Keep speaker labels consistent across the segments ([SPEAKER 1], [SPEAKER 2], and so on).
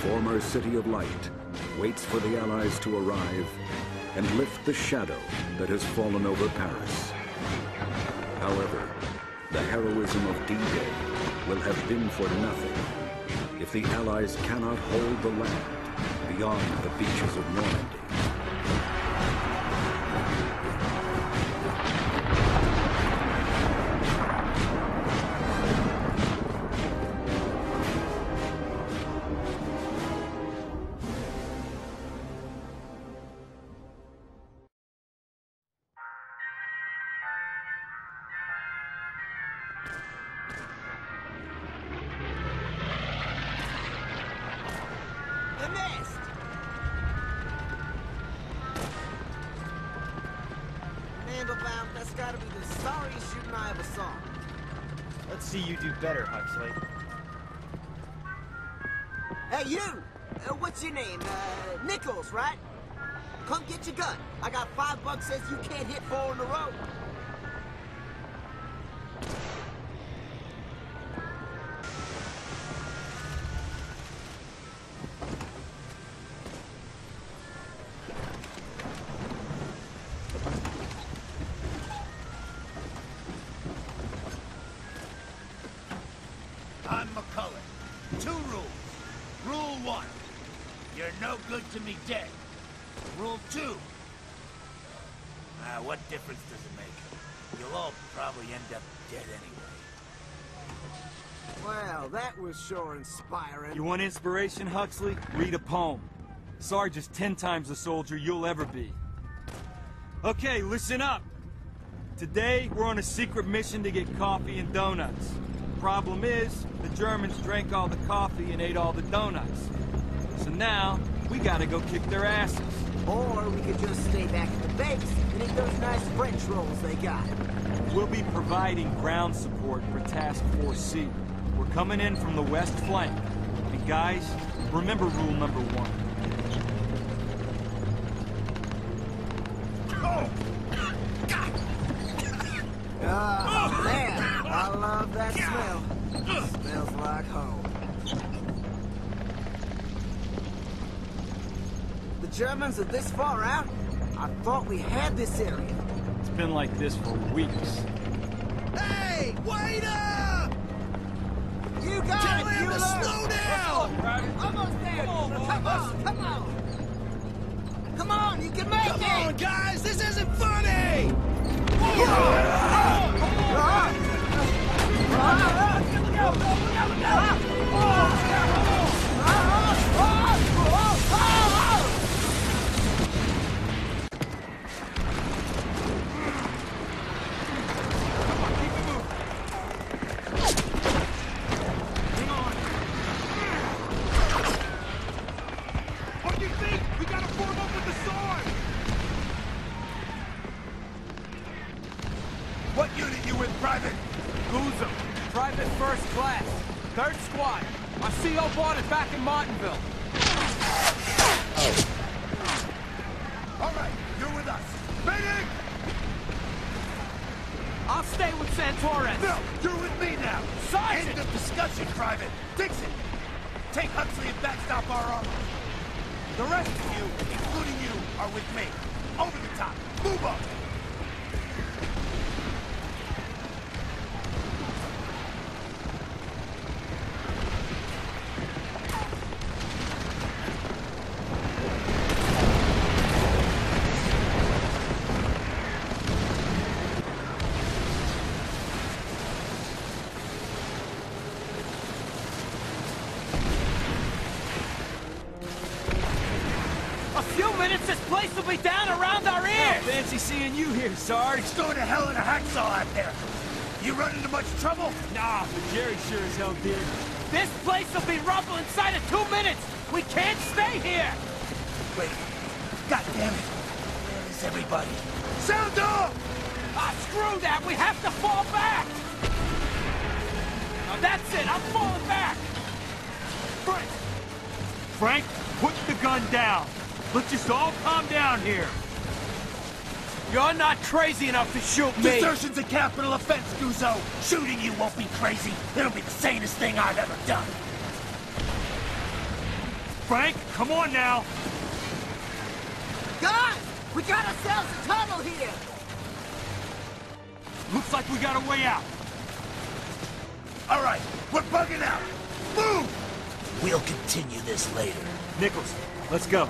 [SPEAKER 1] former City of Light waits for the Allies to arrive and lift the shadow that has fallen over Paris. However, the heroism of D-Day will have been for nothing if the Allies cannot hold the land beyond the beaches of Normandy.
[SPEAKER 2] Difference does it make? You'll all probably end up dead anyway.
[SPEAKER 3] Well, that was sure inspiring.
[SPEAKER 4] You want inspiration, Huxley? Read a poem. Sarge is ten times the soldier you'll ever be. Okay, listen up. Today, we're on a secret mission to get coffee and donuts. Problem is, the Germans drank all the coffee and ate all the donuts. So now, we gotta go kick their asses.
[SPEAKER 3] Or we could just stay back at the base those nice French rolls they got.
[SPEAKER 4] We'll be providing ground support for Task Force C. We're coming in from the west flank. And guys, remember rule number one.
[SPEAKER 3] Oh, man, I love that smell. Smells like home. The Germans are this far out? I thought we had this area.
[SPEAKER 4] It's been like this for weeks.
[SPEAKER 2] Hey, wait up!
[SPEAKER 3] You got
[SPEAKER 2] Tell
[SPEAKER 3] it,
[SPEAKER 2] him to slow down!
[SPEAKER 3] Almost there! Come on, come on, come on! Come on, you can make
[SPEAKER 2] Come
[SPEAKER 3] it!
[SPEAKER 2] Come on, guys, this isn't funny!
[SPEAKER 5] What
[SPEAKER 2] Huxley and backstop our armor. The rest of you, including you, are with me. Over the top. Move up.
[SPEAKER 5] A few minutes, this place will be down around our ears.
[SPEAKER 4] Fancy seeing you here, Sarge.
[SPEAKER 2] It's going to hell in a hacksaw out there. You run into much trouble?
[SPEAKER 4] Nah, but Jerry sure as hell did.
[SPEAKER 5] This place will be rubble inside of two minutes. We can't stay here.
[SPEAKER 2] Wait. God damn it. Where is everybody? Sound off!
[SPEAKER 5] Ah, screw that. We have to fall back. Now that's it. I'm falling back.
[SPEAKER 4] Frank! Frank, put the gun down. Let's just all calm down here.
[SPEAKER 5] You're not crazy enough to shoot me.
[SPEAKER 2] Desertion's a capital offense, Guzzo. Shooting you won't be crazy. It'll be the sanest thing I've ever done.
[SPEAKER 4] Frank, come on now!
[SPEAKER 3] Guys, we got ourselves a tunnel here.
[SPEAKER 4] Looks like we got a way out.
[SPEAKER 2] All right, we're bugging out. Move! We'll continue this later.
[SPEAKER 4] Nichols, let's go.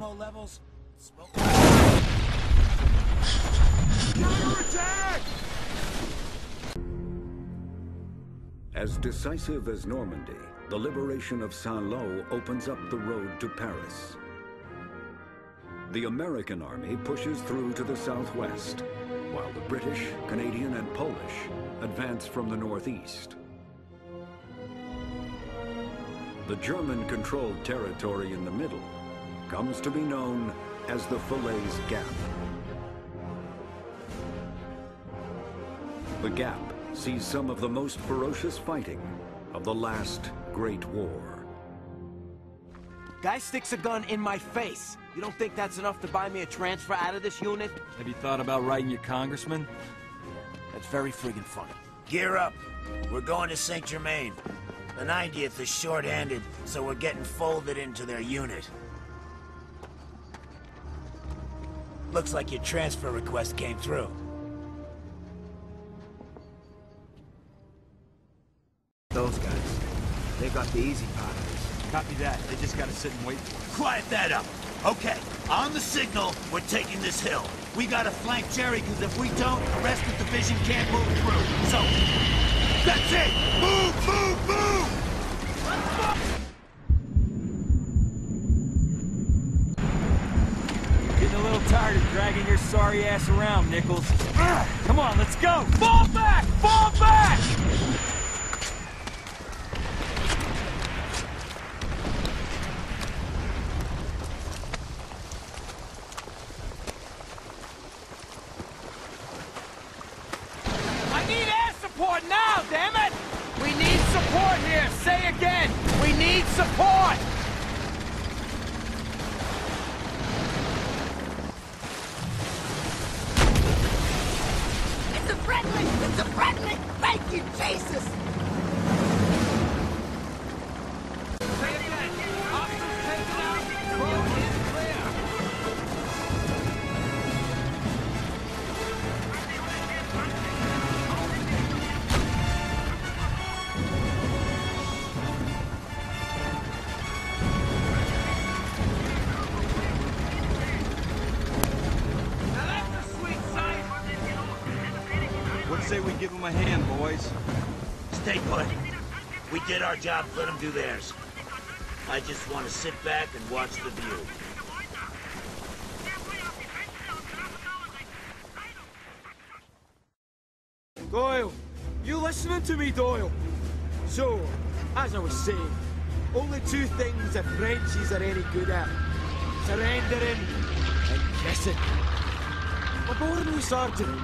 [SPEAKER 2] Ammo levels. Smoke.
[SPEAKER 1] As decisive as Normandy, the liberation of Saint-Lô opens up the road to Paris. The American army pushes through to the southwest, while the British, Canadian, and Polish advance from the northeast. The German-controlled territory in the middle comes to be known as the Falaise Gap. The Gap sees some of the most ferocious fighting of the last Great War.
[SPEAKER 3] Guy sticks a gun in my face. You don't think that's enough to buy me a transfer out of this unit?
[SPEAKER 4] Have you thought about writing your congressman?
[SPEAKER 3] That's very friggin' funny.
[SPEAKER 2] Gear up. We're going to Saint Germain. The 90th is short-handed, so we're getting folded into their unit. Looks like your transfer request came through.
[SPEAKER 3] Those guys, they got the easy part of this.
[SPEAKER 4] Copy that. They just gotta sit and wait for us.
[SPEAKER 2] Quiet that up. Okay, on the signal, we're taking this hill. We gotta flank Jerry, because if we don't, the rest of the division can't move through. So, that's it! Move, move, move!
[SPEAKER 4] Getting a little tired of dragging your sorry ass around, Nichols. Come on, let's go! Fall back! Fall back!
[SPEAKER 3] Friendly! It's a friendly! Thank you, Jesus!
[SPEAKER 2] Job, let them do theirs. I just want to sit back and watch the view.
[SPEAKER 5] Doyle, you listening to me, Doyle? So, as I was saying, only two things the Frenchies are any good at. Surrendering and kissing. A born sergeant.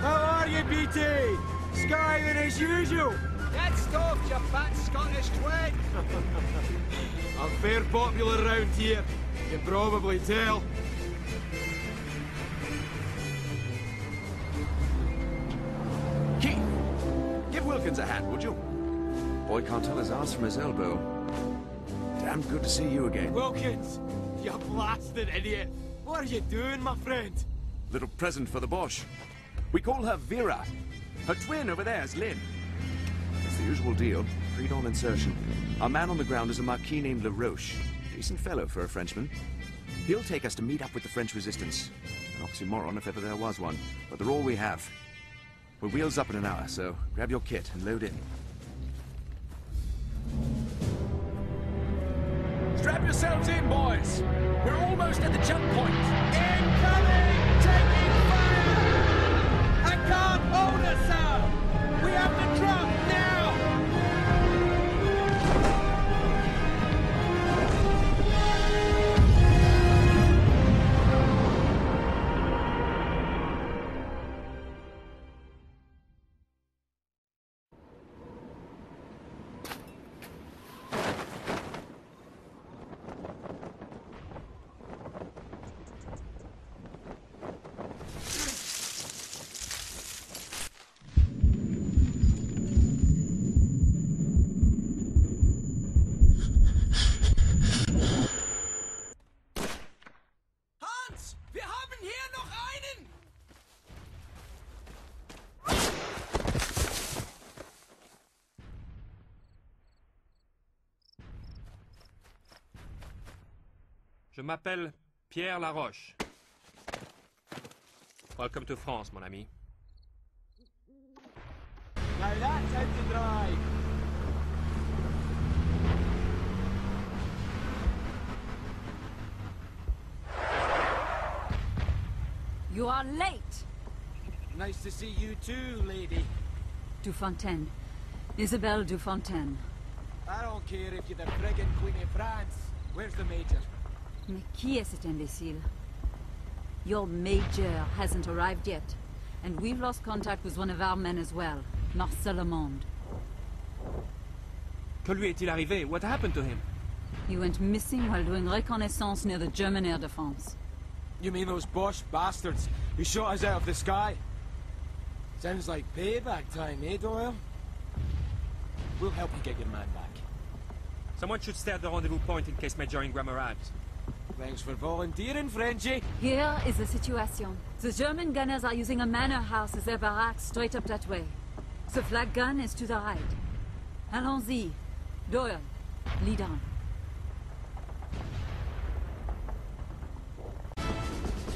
[SPEAKER 5] How are you, BT? Skiving as usual. Get stuffed, you fat Scottish twig. I'm fair popular round here. You can probably tell.
[SPEAKER 6] Keith, give Wilkins a hand, would you? Boy can't tell his ass from his elbow. Damn good to see you again.
[SPEAKER 5] Wilkins, you blasted idiot. What are you doing, my friend?
[SPEAKER 6] Little present for the Boche. We call her Vera. Her twin over there is Lynn. It's the usual deal. Pre-dawn insertion. Our man on the ground is a Maquis named LaRoche. Decent fellow for a Frenchman. He'll take us to meet up with the French resistance. An oxymoron if ever there was one. But they're all we have. We're wheels up in an hour, so grab your kit and load in. Strap yourselves in, boys. We're almost at the jump point.
[SPEAKER 5] Incoming! Hold us out! We have to drop
[SPEAKER 7] m'appelle Pierre Laroche. Welcome to France, mon ami.
[SPEAKER 5] Now that's how to drive.
[SPEAKER 8] You are late,
[SPEAKER 5] Nice to see you too, lady.
[SPEAKER 8] Dufontaine. Isabelle Dufontaine.
[SPEAKER 5] I don't care if you're the friggin' Queen of France. Where's the Major?
[SPEAKER 8] Mais qui est cet imbécile? Your major hasn't arrived yet. And we've lost contact with one of our men as well, Marcel Lamond.
[SPEAKER 7] Que lui est-il arrivé? What happened to him?
[SPEAKER 8] He went missing while doing reconnaissance near the German air defense.
[SPEAKER 5] You mean those Boche bastards who shot us out of the sky? Sounds like payback time, eh, Doyle? We'll help you get your man back.
[SPEAKER 7] Someone should stay at the rendezvous point in case Major Ingram arrives.
[SPEAKER 5] Thanks for volunteering, Frenchie.
[SPEAKER 8] Here is the situation. The German gunners are using a manor house as their barracks straight up that way. The flak gun is to the right. Allons-y. Doyle, lead on.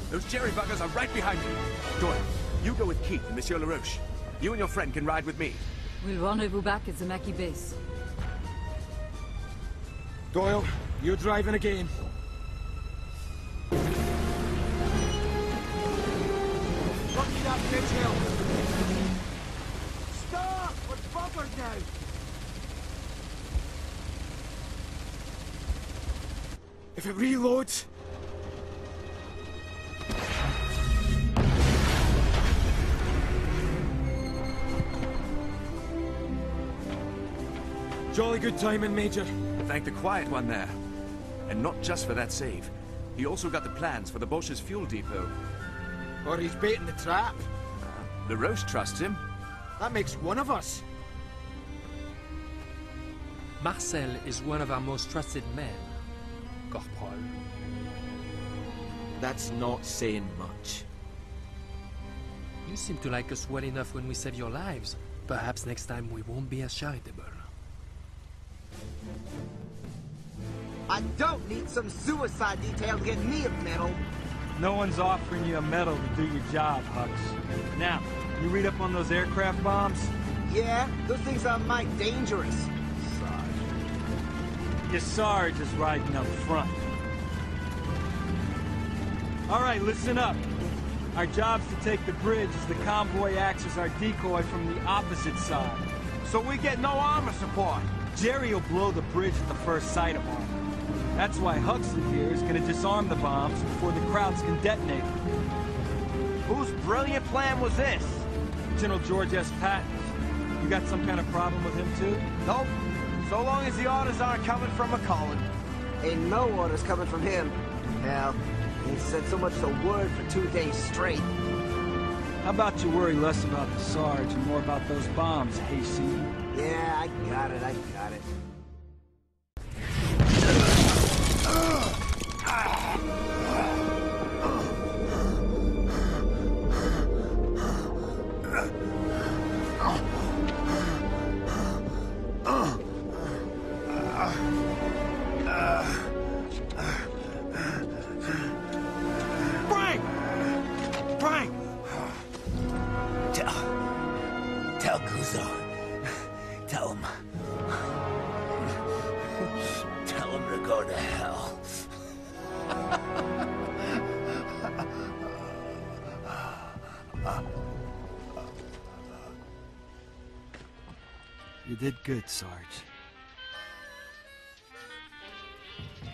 [SPEAKER 6] Those jerry buggers are right behind you. Doyle, you go with Keith and Monsieur LaRoche. You and your friend can ride with me.
[SPEAKER 8] We'll rendezvous back at the Maquis base.
[SPEAKER 5] Doyle, you're driving again. Look me that bitch hill. Stop! We're buggered now. If it reloads... Jolly good timing, Major.
[SPEAKER 6] Thank the quiet one there. And not just for that save. He also got the plans for the Boche's fuel depot.
[SPEAKER 5] Or he's baiting the trap.
[SPEAKER 6] LaRoche trusts him.
[SPEAKER 5] That makes one of us.
[SPEAKER 7] Marcel is one of our most trusted men, Corporal.
[SPEAKER 5] That's not saying much.
[SPEAKER 7] You seem to like us well enough when we save your lives. Perhaps next time we won't be as charitable.
[SPEAKER 3] I don't need some suicide detail to get me a medal.
[SPEAKER 4] No one's offering you a medal to do your job, Hux. Now, you read up on those aircraft bombs?
[SPEAKER 3] Yeah, those things are mighty dangerous.
[SPEAKER 4] Your Sarge is riding up front. All right, listen up. Our job's to take the bridge as the convoy acts as our decoy from the opposite side.
[SPEAKER 9] So we get no armor support.
[SPEAKER 4] Jerry will blow the bridge at the first sight of one. That's why Huxley here is gonna disarm the bombs before the Krauts can detonate them.
[SPEAKER 9] Whose brilliant plan was this?
[SPEAKER 4] General George S. Patton. You got some kind of problem with him too?
[SPEAKER 9] Nope. So long as the orders aren't coming from McCullen.
[SPEAKER 3] Ain't no orders coming from him. Hell, he said so much as a word for two days straight.
[SPEAKER 4] How about you worry less about the Sarge and more about those bombs, Hayseed?
[SPEAKER 3] Yeah, I got it, I got it.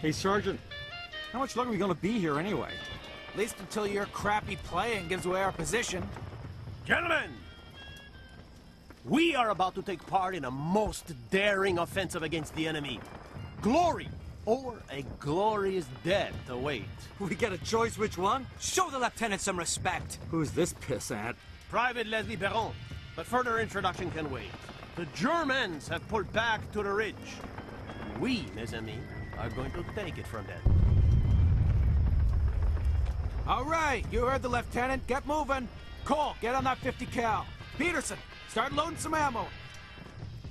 [SPEAKER 9] Hey, Sergeant. How much longer are we gonna be here anyway?
[SPEAKER 5] At least until your crappy playing gives away our position.
[SPEAKER 10] Gentlemen, we are about to take part in a most daring offensive against the enemy. Glory or a glorious death await.
[SPEAKER 5] We get a choice which one? Show the lieutenant some respect.
[SPEAKER 4] Who's this pissant?
[SPEAKER 10] Private Leslie Perron, but further introduction can wait. The Germans have pulled back to the ridge. We, mes amis, I'm going to take it from them.
[SPEAKER 5] All right, you heard the lieutenant. Get moving. Cole, get on that 50 cal. Peterson, start loading some ammo.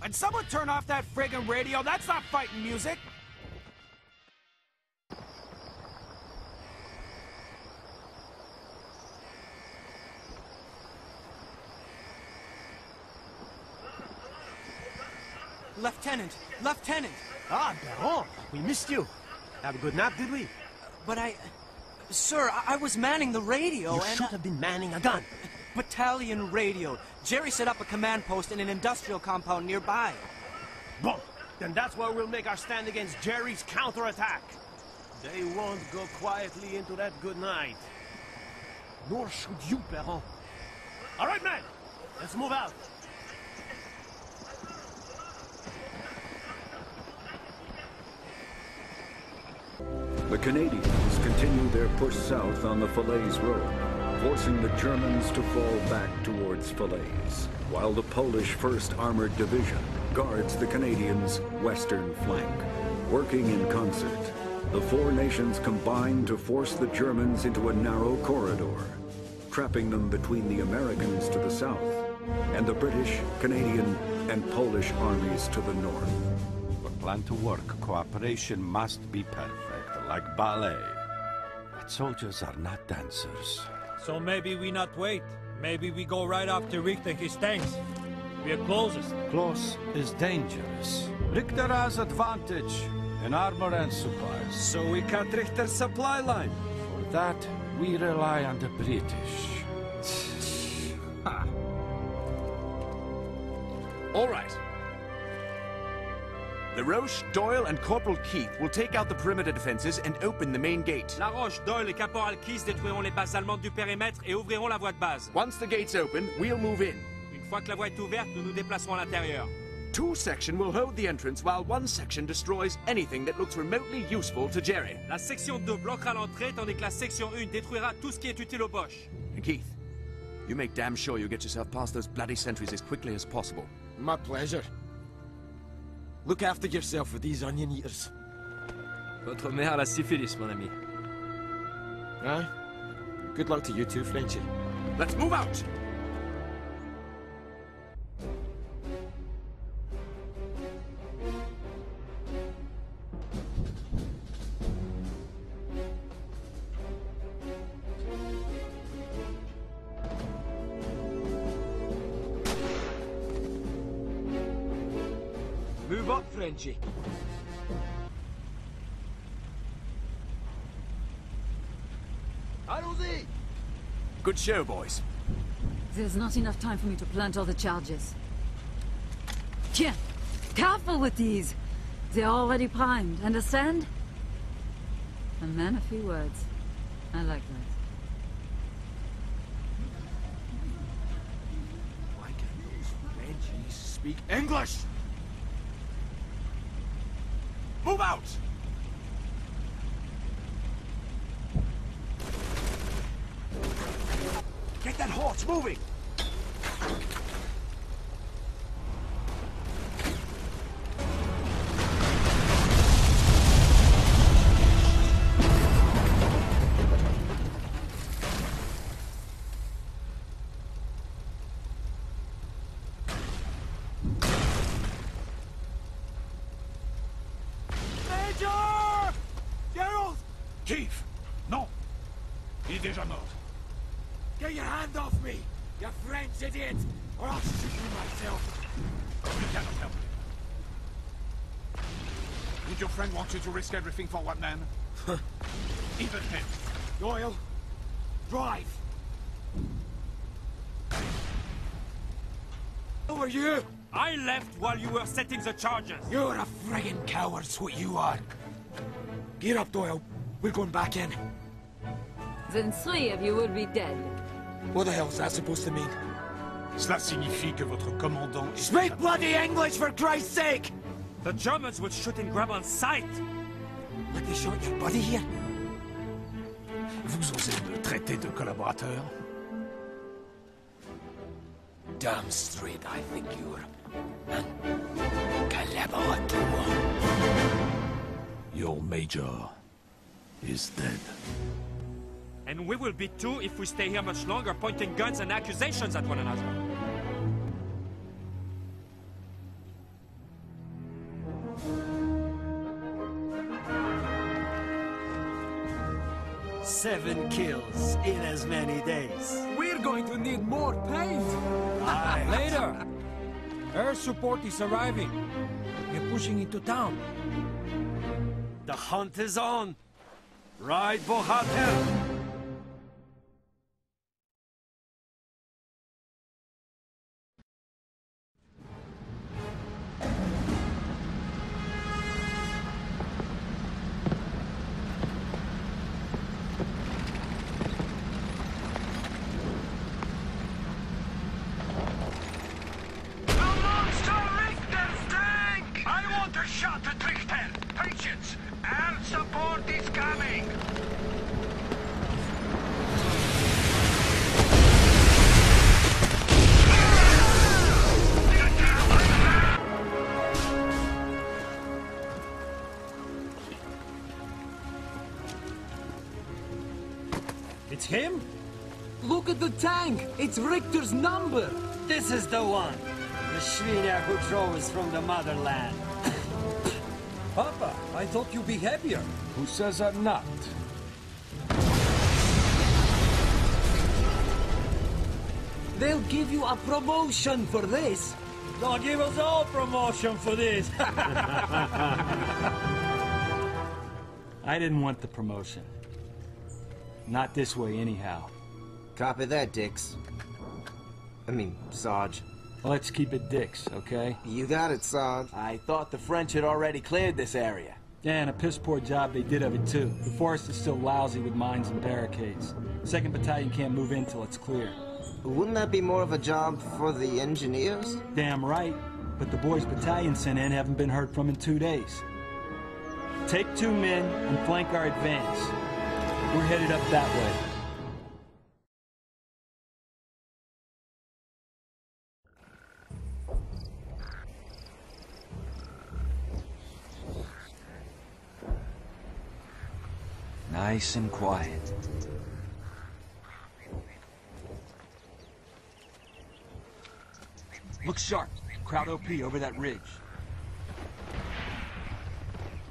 [SPEAKER 5] And someone turn off that friggin' radio. That's not fighting music.
[SPEAKER 11] Lieutenant! Lieutenant!
[SPEAKER 10] Ah, Baron, we missed you. Have a good nap, did we?
[SPEAKER 11] But I... Sir, I, I was manning the radio
[SPEAKER 10] You
[SPEAKER 11] and...
[SPEAKER 10] should have been manning a gun.
[SPEAKER 11] Battalion radio. Jerry set up a command post in an industrial compound nearby.
[SPEAKER 10] Bon, then that's where we'll make our stand against Jerry's counterattack. They won't go quietly into that good night. Nor should you, Perron. All right, men, let's move out.
[SPEAKER 1] The Canadians continue their push south on the Falaise Road, forcing the Germans to fall back towards Falaise, while the Polish 1st Armored Division guards the Canadians' western flank. Working in concert, the four nations combine to force the Germans into a narrow corridor, trapping them between the Americans to the south and the British, Canadian, and Polish armies to the north.
[SPEAKER 12] For plan to work, cooperation must be perfect, like ballet. But soldiers are not dancers.
[SPEAKER 13] So maybe we not wait. Maybe we go right after Richter his tanks. We are closest.
[SPEAKER 12] Close is dangerous. Richter has advantage in armor and supplies.
[SPEAKER 6] So we cut Richter's supply line.
[SPEAKER 12] For that, we rely on the British.
[SPEAKER 6] All right. LaRoche, Doyle, and Corporal Keith will take out the perimeter defenses and open the main gate.
[SPEAKER 4] Laroche, Doyle et Caporal Keith détruiront les bases allemandes du périmètre et ouvriront la voie de base.
[SPEAKER 6] Once the gate's open, we'll move in.
[SPEAKER 4] Une fois que la voie est ouverte, nous nous déplacerons à l'intérieur.
[SPEAKER 6] Two section will hold the entrance while one section destroys anything that looks remotely useful to Jerry.
[SPEAKER 4] La section 2 bloquera l'entrée tandis que la section 1 détruira tout ce qui est utile aux Boches.
[SPEAKER 6] And Keith, you make damn sure you get yourself past those bloody sentries as quickly as possible.
[SPEAKER 5] My pleasure. Look after yourself with these onion eaters.
[SPEAKER 7] Votre mère a la syphilis, mon ami.
[SPEAKER 5] Aye? Good luck to you too, Frenchy.
[SPEAKER 6] Let's move out! Good show, boys.
[SPEAKER 8] There's not enough time for me to plant all the charges. Tiens, careful with these. They're already primed, understand? A man a few words. I like that.
[SPEAKER 5] Why can't those Frenchies speak English?
[SPEAKER 12] Friend want you to risk everything for one man? Even him.
[SPEAKER 5] Doyle, drive. Who are you?
[SPEAKER 4] I left while you were setting the charges.
[SPEAKER 5] You're a friggin' coward's what you are. Gear up, Doyle. We're going back in.
[SPEAKER 8] Then three of you will be dead.
[SPEAKER 5] What the hell's that supposed to mean?
[SPEAKER 12] Cela signifie que votre commandant.
[SPEAKER 5] Speak bloody English, for Christ's sake!
[SPEAKER 4] The Germans would shoot and grab on sight.
[SPEAKER 5] Like they shot your body here?
[SPEAKER 12] Vous osez me traiter de collaborateur
[SPEAKER 5] Damn straight, I think you're an collaborateur.
[SPEAKER 12] Your major is dead.
[SPEAKER 4] And we will be too if we stay here much longer pointing guns and accusations at one another.
[SPEAKER 2] Seven kills in as many days.
[SPEAKER 5] We're going to need more paint.
[SPEAKER 13] Later. Air support is arriving. We're pushing into town.
[SPEAKER 10] The hunt is on. Right, Bohater?
[SPEAKER 5] Tank! It's Richter's number!
[SPEAKER 14] This is the one. The Schwiener who drove us from the motherland.
[SPEAKER 13] Papa, I thought you'd be happier. Who says I'm not?
[SPEAKER 5] They'll give you a promotion for this!
[SPEAKER 13] They'll give us all promotion for this!
[SPEAKER 4] I didn't want the promotion. Not this way, anyhow.
[SPEAKER 15] Copy that, Dix. I mean, Sarge.
[SPEAKER 4] Let's keep it Dix, okay?
[SPEAKER 15] You got it, Sarge.
[SPEAKER 16] I thought the French had already cleared this area.
[SPEAKER 4] Yeah, and a piss poor job they did of it, too. The forest is still lousy with mines and barricades. Second Battalion can't move in till it's clear.
[SPEAKER 15] Wouldn't that be more of a job for the engineers?
[SPEAKER 4] Damn right. But the boys battalion sent in haven't been heard from in two days. Take two men and flank our advance. We're headed up that way.
[SPEAKER 6] Nice and quiet.
[SPEAKER 4] Look sharp. Kraut OP over that ridge.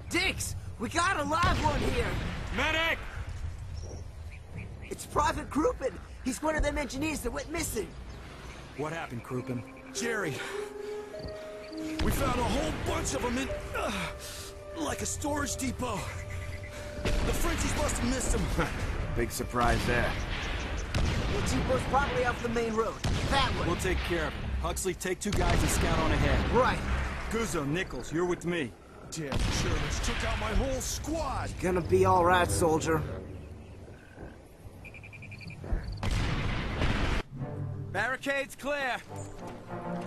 [SPEAKER 3] Dix, we got a live one here.
[SPEAKER 4] Medic!
[SPEAKER 3] It's Private Crouppen. He's one of them engineers that went missing.
[SPEAKER 4] What happened, Crouppen?
[SPEAKER 17] Jerry. We found a whole bunch of them in... Uh, like a storage depot. The Frenchies must have missed him.
[SPEAKER 16] Big surprise there.
[SPEAKER 3] The depot's probably off the main road. That way.
[SPEAKER 4] We'll take care of it. Huxley, take two guys and scout on ahead.
[SPEAKER 3] Right.
[SPEAKER 4] Guzzo, Nichols, you're with me.
[SPEAKER 17] Damn Germans took out my whole squad.
[SPEAKER 3] Gonna be all right, soldier.
[SPEAKER 16] Barricades clear.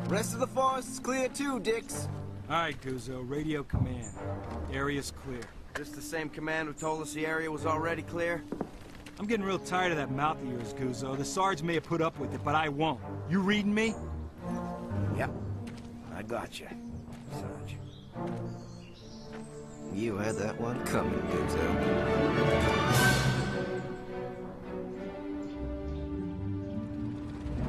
[SPEAKER 3] Rest of the forest is clear too, Dix.
[SPEAKER 4] All right, Guzzo, radio command. Area's clear.
[SPEAKER 16] This the same command who told us the area was already clear?
[SPEAKER 4] I'm getting real tired of that mouth of yours, Guzzo. The Sarge may have put up with it, but I won't. You reading me?
[SPEAKER 15] Yep. I got you, Sarge. You had that one coming, Guzzo.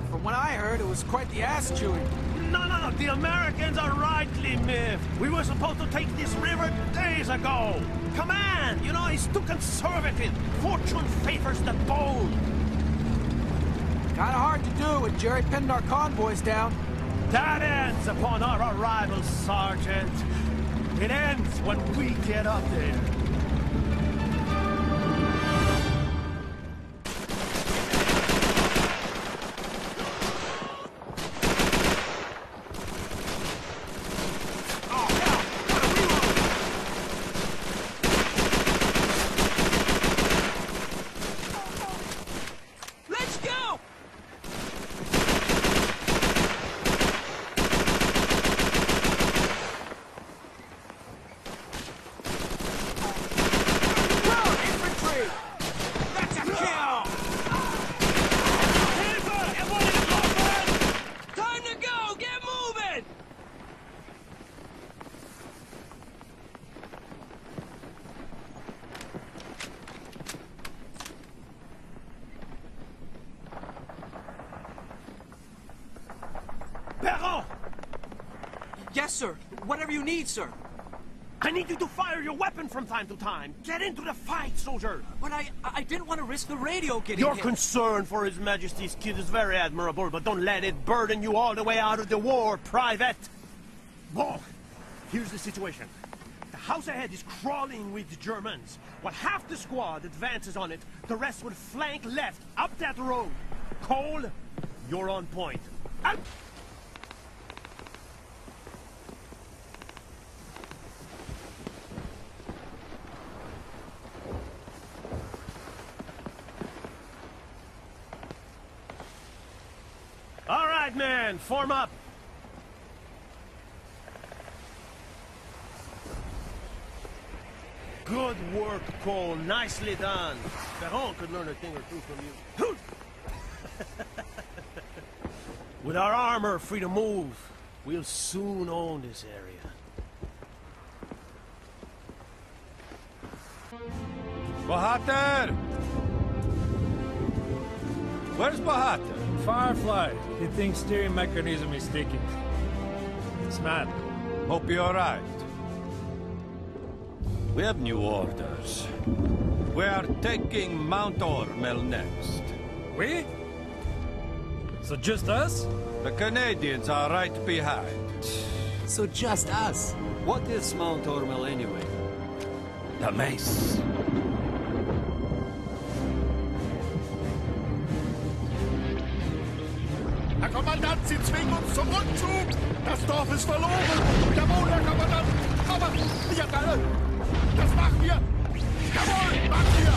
[SPEAKER 5] From what I heard, it was quite the ass chewing.
[SPEAKER 10] No, no, no. The Americans are rightly miffed. We were supposed to take this river days ago. Command, you know, is too conservative. Fortune favors the bold.
[SPEAKER 5] Kinda hard to do when Jerry pinned our convoys down.
[SPEAKER 10] That ends upon our arrival, Sergeant. It ends when we get up there.
[SPEAKER 5] Let's go! Infantry! That's a kill! Time to go! Get moving!
[SPEAKER 10] Perron!
[SPEAKER 11] Yes, sir. Whatever you need, sir.
[SPEAKER 10] I need you to fire your weapon from time to time. Get into the fight, soldier.
[SPEAKER 11] But I I didn't want to risk the radio getting
[SPEAKER 10] Your
[SPEAKER 11] hit.
[SPEAKER 10] concern for His Majesty's kid is very admirable, but don't let it burden you all the way out of the war, Private. Bon, Here's the situation. The house ahead is crawling with the Germans. While half the squad advances on it, the rest will flank left up that road. Cole, you're on point. Out! All right, man, form up. Good work, Cole. Nicely done. Ferron could learn a thing or two from you. With our armor free to move, we'll soon own this area.
[SPEAKER 13] Bohater! Where's Bohater? Firefly. He thinks steering mechanism is sticking. It's mad. Hope you're alright. We have new orders. We are taking Mount Ormel next. We? So just us? The Canadians are right behind.
[SPEAKER 14] So just us. What is Mount Ormel anyway?
[SPEAKER 13] The mace.
[SPEAKER 17] Das Dorf ist verloren! Jawohl, Herr Kommandant! Aber, hab keine... Das machen wir! Jawohl, machen wir!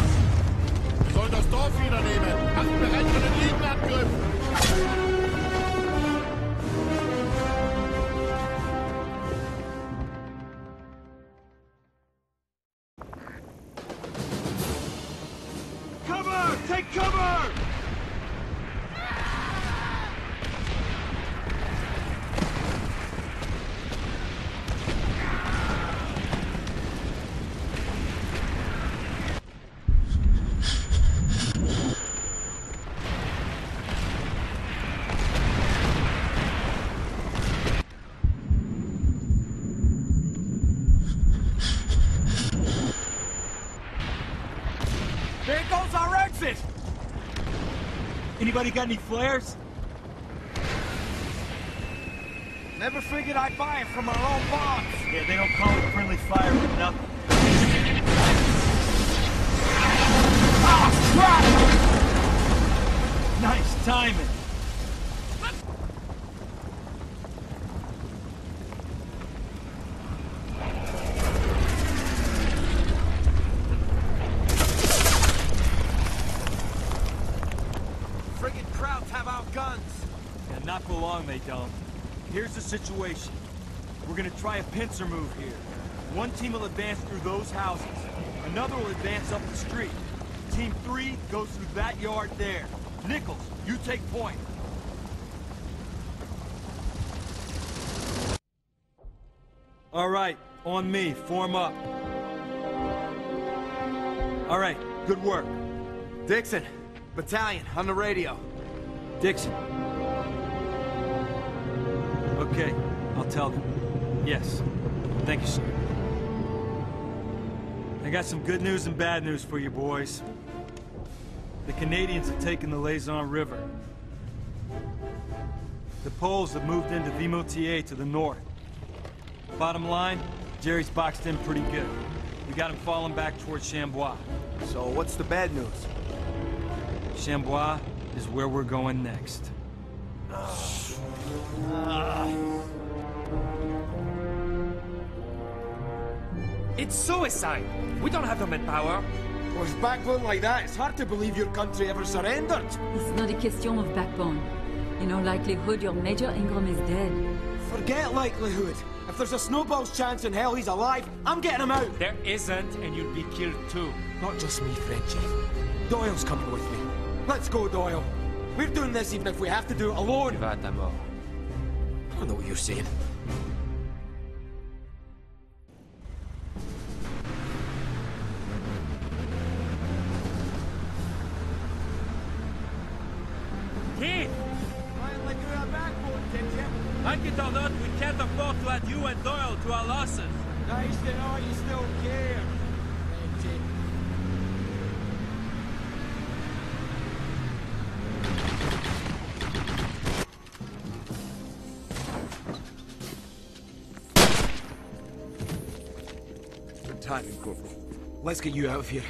[SPEAKER 17] Wir sollen das Dorf wiedernehmen! Macht bereit für den Gegenangriff!
[SPEAKER 4] Anybody got any flares? Never figured I'd buy it from our own boss. Yeah, they don't call it friendly fire for nothing. Ah, crap! Nice timing.
[SPEAKER 3] Friggin' Krauts have our guns.
[SPEAKER 4] Yeah, not for long they don't. Here's the situation. We're gonna try a pincer move here. One team will advance through those houses. Another will advance up the street. Team three goes through that yard there. Nichols, you take point. All right, on me. Form up. All right, good work.
[SPEAKER 16] Dixon, battalion, on the radio.
[SPEAKER 4] Dixon. Okay, I'll tell them. Yes. Thank you, sir. I got some good news and bad news for you boys. The Canadians have taken the Laison River. The Poles have moved into Vimoutier to the north. Bottom line, Jerry's boxed in pretty good. We got him falling back towards Chambois.
[SPEAKER 16] So what's the bad news?
[SPEAKER 4] Chambois is where we're going next. Ah.
[SPEAKER 5] It's suicide. We don't have the manpower. With backbone like that, it's hard to believe your country ever surrendered.
[SPEAKER 8] It's not a question of backbone. In all likelihood, your Major Ingram is dead.
[SPEAKER 5] Forget likelihood. If there's a snowball's chance in hell he's alive, I'm getting him out.
[SPEAKER 13] There isn't, and you'd be killed too.
[SPEAKER 5] Not just me, Frenchie. Doyle's coming with me. Let's go, Doyle. We're doing this even if we have to do it alone.
[SPEAKER 14] Tu vas à ta mort.
[SPEAKER 5] I know what you're saying.
[SPEAKER 13] Keith!
[SPEAKER 5] Finally grew a backbone, did you?
[SPEAKER 13] Like it or not, we can't afford to add you and Doyle to our losses.
[SPEAKER 5] Nice to know you still care. Let's get you out of here.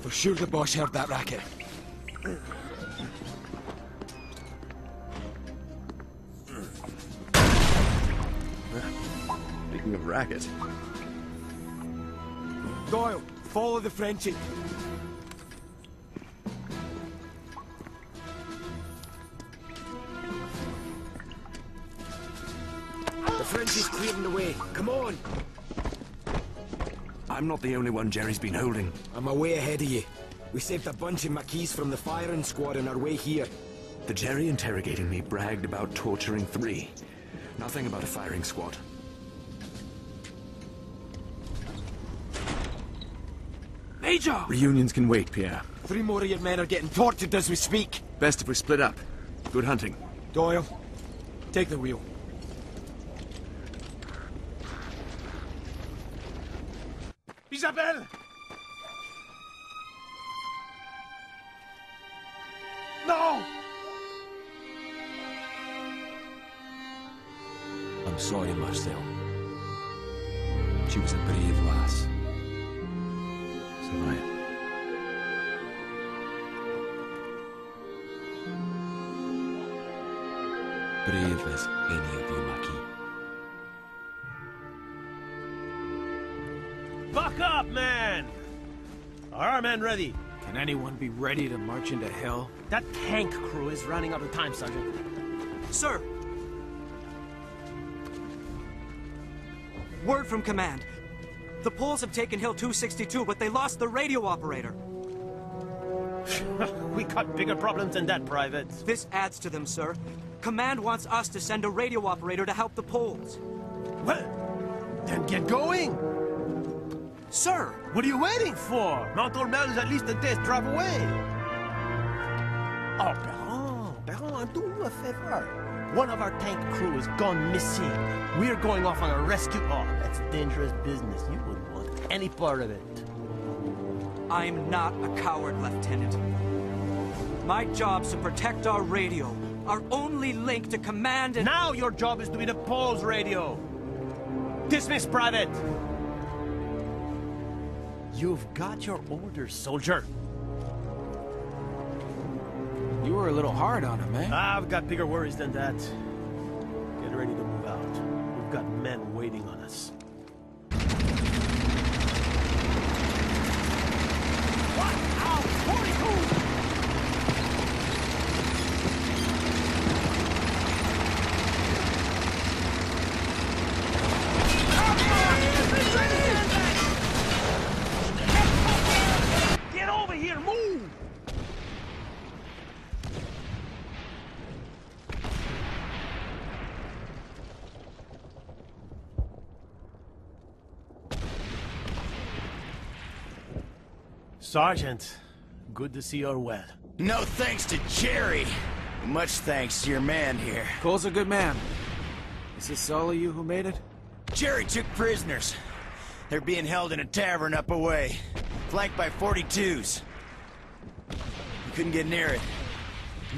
[SPEAKER 5] For sure the boss heard that racket.
[SPEAKER 6] Speaking of racket,
[SPEAKER 5] Doyle, follow the Frenchie.
[SPEAKER 6] I'm not the only one Jerry's been holding.
[SPEAKER 5] I'm a way ahead of you. We saved a bunch of Maquis from the firing squad on our way here.
[SPEAKER 6] The Jerry interrogating me bragged about torturing three. Nothing about a firing squad.
[SPEAKER 5] Major!
[SPEAKER 6] Reunions can wait, Pierre.
[SPEAKER 5] Three more of your men are getting tortured as we speak.
[SPEAKER 6] Best if we split up. Good hunting.
[SPEAKER 5] Doyle, take the wheel.
[SPEAKER 10] Are our men ready?
[SPEAKER 5] Can anyone be ready to march into hell?
[SPEAKER 10] That tank crew is running out of time, Sergeant.
[SPEAKER 11] Sir! Word from command. The Poles have taken Hill 262, but they lost the radio operator.
[SPEAKER 10] we got bigger problems than that, Private.
[SPEAKER 11] This adds to them, sir. Command wants us to send a radio operator to help the Poles.
[SPEAKER 10] Well, then get going!
[SPEAKER 11] Sir!
[SPEAKER 10] What are you waiting for? Mount Ormel is at least a day's drive away. Oh, Barron, Barron, do me a favor. One of our tank crew has gone missing. We're going off on a rescue. Oh, that's dangerous business. You wouldn't want any part of it.
[SPEAKER 11] I'm not a coward, Lieutenant. My job's to protect our radio, our only link to command and...
[SPEAKER 10] Now your job is to be the Poles radio. Dismiss, Private. You've got your orders, soldier.
[SPEAKER 5] You were a little hard on him, eh?
[SPEAKER 10] I've got bigger worries than that. Sergeant, good to see you're well.
[SPEAKER 2] No thanks to Jerry. Much thanks to your man here.
[SPEAKER 5] Cole's a good man. Is this all of you who made it?
[SPEAKER 2] Jerry took prisoners. They're being held in a tavern up away, flanked by 42s. We couldn't get near it.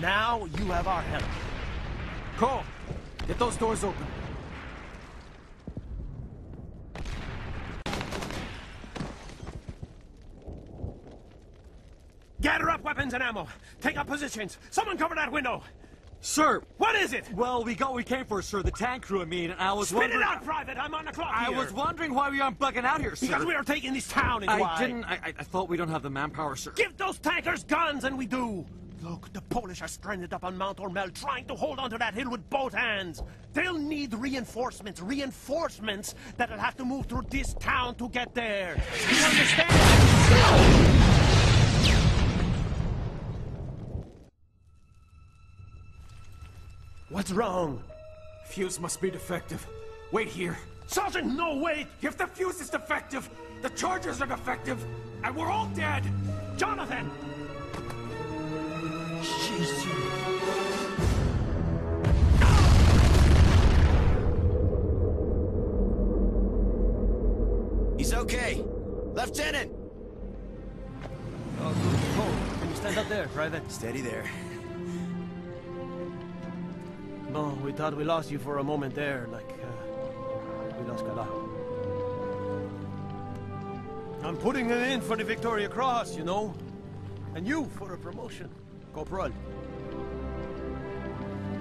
[SPEAKER 10] Now you have our help.
[SPEAKER 5] Cole, get those doors open.
[SPEAKER 10] Gather up weapons and ammo. Take up positions. Someone cover that window.
[SPEAKER 9] Sir!
[SPEAKER 10] What is it?
[SPEAKER 9] Well, we got what we came for, sir. The tank crew, I mean, and I was
[SPEAKER 10] Spit
[SPEAKER 9] wondering...
[SPEAKER 10] it out, Private. I'm on the clock
[SPEAKER 9] I
[SPEAKER 10] here.
[SPEAKER 9] was wondering why we aren't bugging out here, sir.
[SPEAKER 10] Because we are taking this town is
[SPEAKER 9] I
[SPEAKER 10] why.
[SPEAKER 9] didn't... I, I- I thought we don't have the manpower, sir.
[SPEAKER 10] Give those tankers guns, and we do. Look, the Polish are stranded up on Mount Ormel, trying to hold onto that hill with both hands. They'll need reinforcements, reinforcements that'll have to move through this town to get there. You understand? What's wrong?
[SPEAKER 5] Fuse must be defective. Wait here.
[SPEAKER 10] Sergeant, no, wait!
[SPEAKER 5] If the fuse is defective, the charges are defective, and we're all dead!
[SPEAKER 10] Jonathan! Jesus.
[SPEAKER 2] He's okay. Lieutenant!
[SPEAKER 10] Oh, oh can you stand up there, Private?
[SPEAKER 2] Steady there.
[SPEAKER 10] Bon, we thought we lost you for a moment there, like uh, we lost Galah. I'm putting it in for the Victoria Cross, you know. And you for a promotion, Corporal.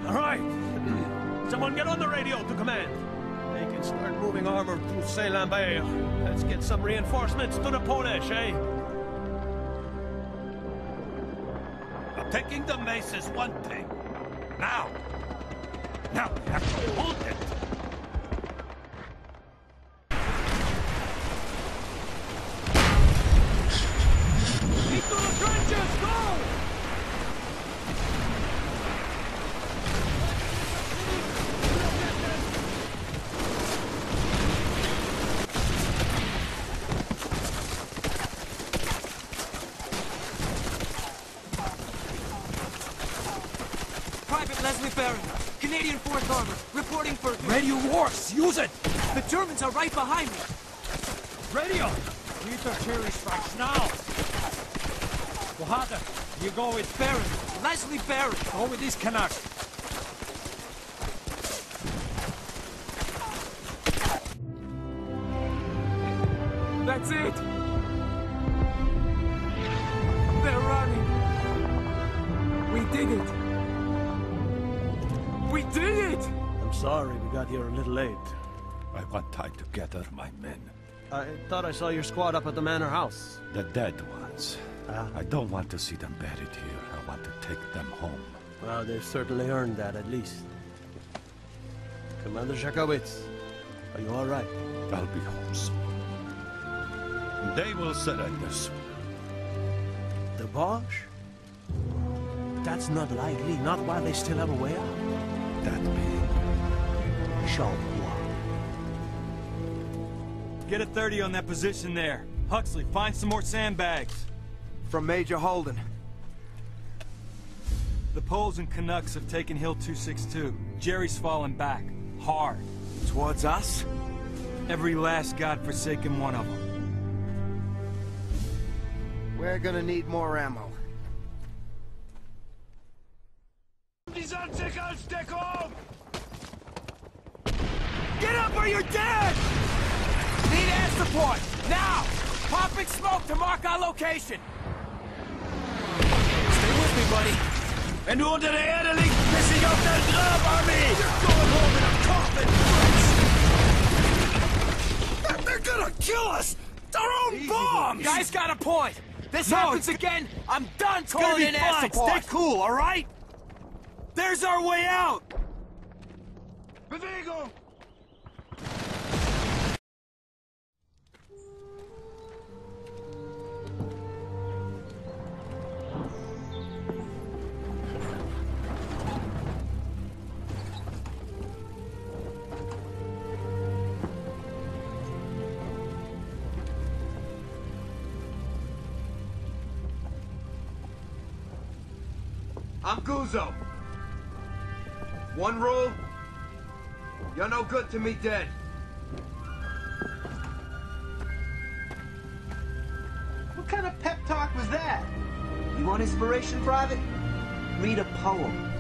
[SPEAKER 10] All right. Someone get on the radio to command. They can start moving armor through Saint-Lambert. Let's get some reinforcements to the Polish, eh?
[SPEAKER 5] Taking the mace is one thing. Now, now we have to hold it.
[SPEAKER 18] Into trenches, go!
[SPEAKER 11] Private Leslie Barron, Canadian Fourth Armor, reporting for...
[SPEAKER 18] Radio Wars, use it!
[SPEAKER 11] The Germans are right behind me.
[SPEAKER 18] Radio! Peter Cherry strikes now! Bohater, you go with
[SPEAKER 11] Barron, Leslie Barron.
[SPEAKER 18] Go with these Canucks.
[SPEAKER 10] Sorry we got here a little late.
[SPEAKER 12] I want time to gather my men.
[SPEAKER 10] I thought I saw your squad up at the manor house.
[SPEAKER 12] The dead ones. Ah. I don't want to see them buried here. I want to take them home.
[SPEAKER 10] Well, they've certainly earned that, at least. Commander Shakowitz, are you all right?
[SPEAKER 12] I'll be home soon. They will surrender soon.
[SPEAKER 10] The Boche? That's not likely, not while they still have a way out.
[SPEAKER 12] That being...
[SPEAKER 10] Charleroi.
[SPEAKER 4] Get a 30 on that position there. Huxley, find some more sandbags.
[SPEAKER 16] From Major Holden.
[SPEAKER 4] The Poles and Canucks have taken Hill 262. Jerry's fallen back. Hard.
[SPEAKER 16] Towards us?
[SPEAKER 4] Every last godforsaken one of them.
[SPEAKER 16] We're gonna need more ammo.
[SPEAKER 11] Get up or you're dead! Need air support! Now! Popping smoke to mark our location! Stay with me, buddy.
[SPEAKER 5] And unter der Erde liegt Pissig auf der Grabarmee! You're going home in a coffin, They're gonna kill us! Our own bombs!
[SPEAKER 11] Guy's got a point! This
[SPEAKER 5] No,
[SPEAKER 11] happens again, I'm done
[SPEAKER 5] It's
[SPEAKER 11] calling in air support!
[SPEAKER 5] Stay cool, all right? There's our way out!
[SPEAKER 19] Bewegung!
[SPEAKER 16] I'm Guzzo. One rule. You're no good to me dead.
[SPEAKER 3] What kind of pep talk was that? You want inspiration, Private? Read a poem.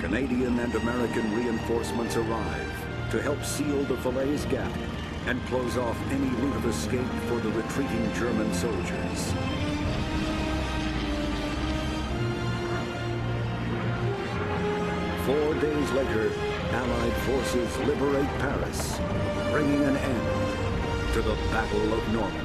[SPEAKER 1] Canadian and American reinforcements arrive to help seal the Falaise Gap and close off any route of escape for the retreating German soldiers. Four days later, Allied forces liberate Paris, bringing an end to the Battle of Normandy.